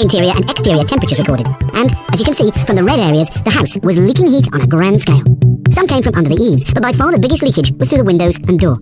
interior and exterior temperatures recorded. And, as you can see from the red areas, the house was leaking heat on a grand scale. Some came from under the eaves, but by far the biggest leakage was through the windows and door.